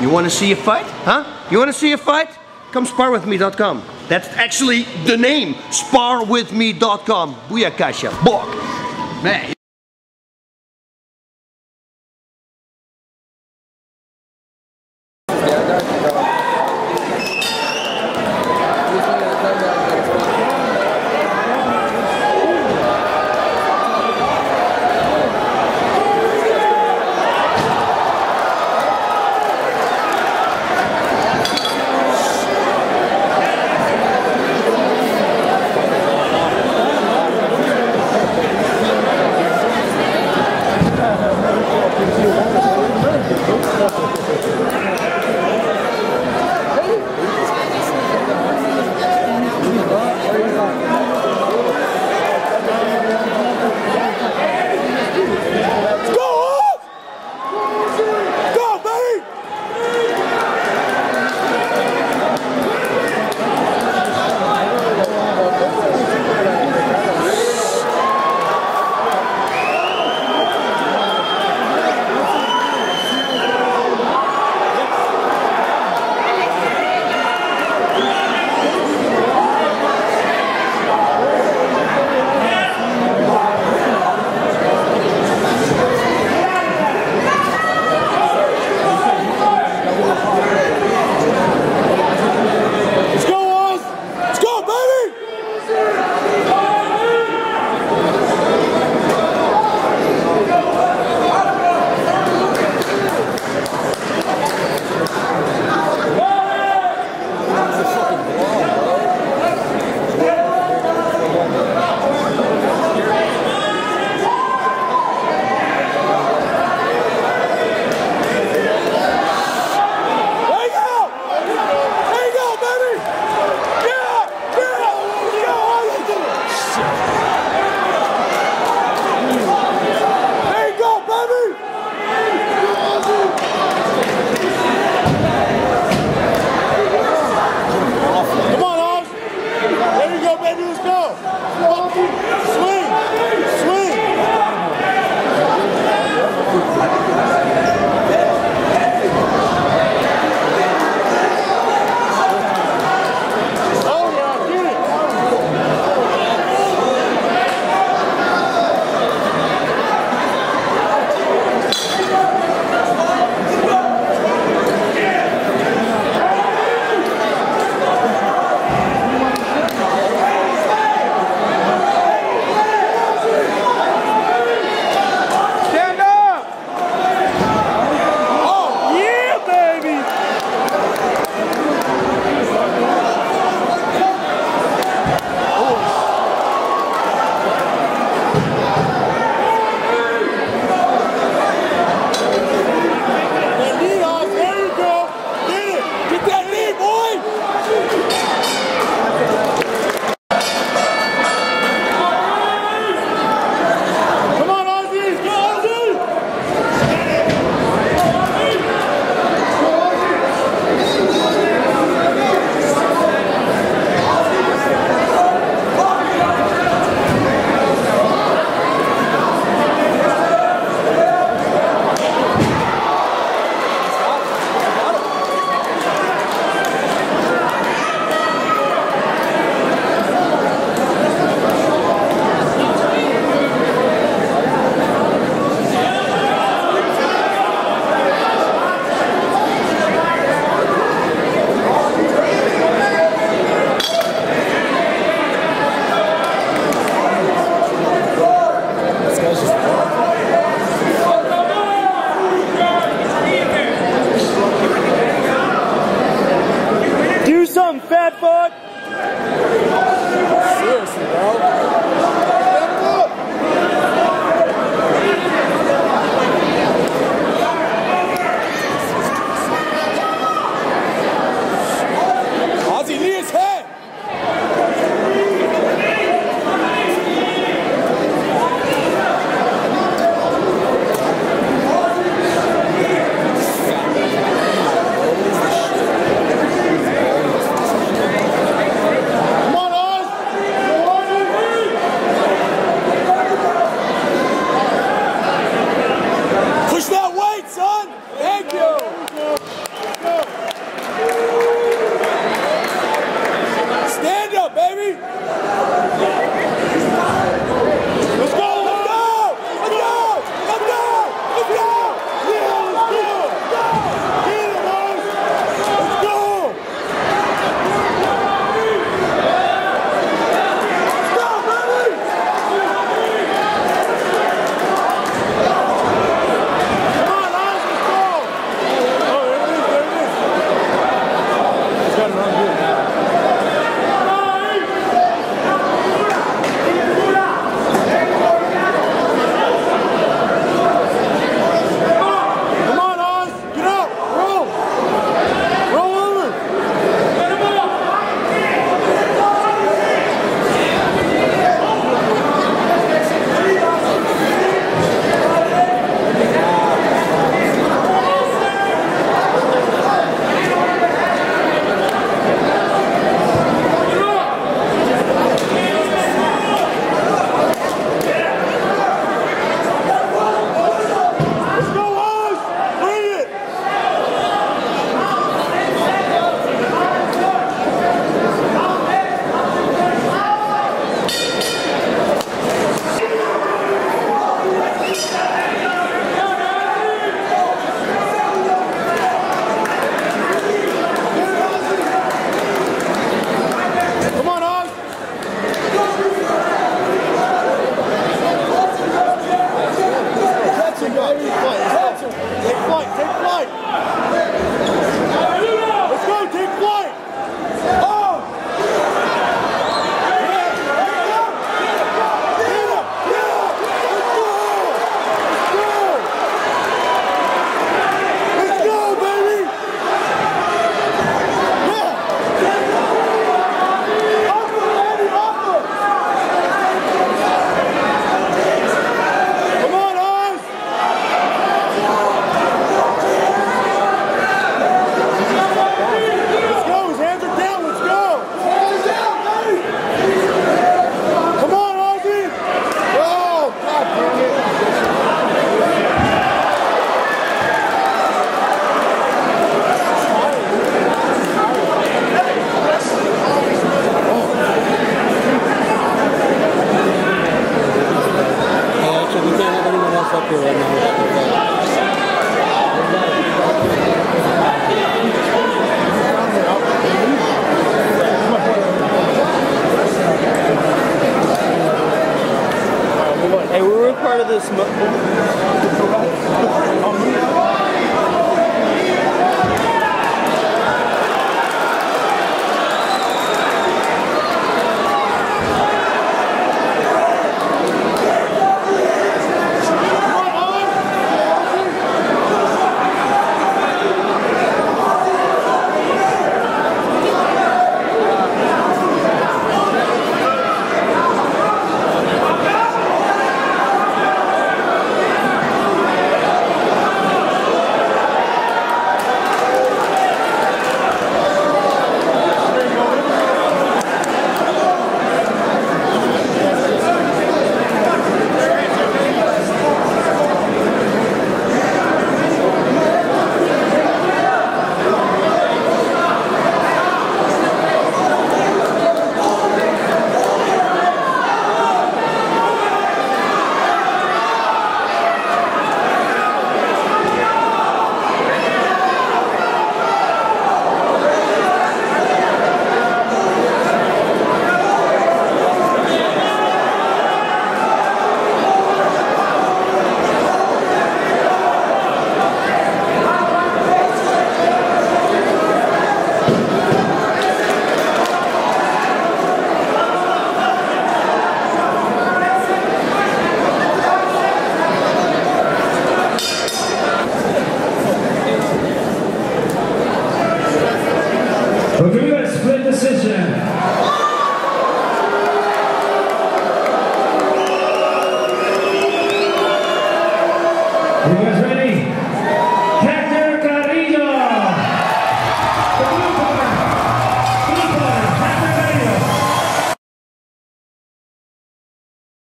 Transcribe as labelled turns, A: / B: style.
A: You want to see a fight? Huh? You want to see a fight? Come sparwithme.com. That's actually the name, sparwithme.com. Booyakasha. Bok.
B: Nee. son you. This.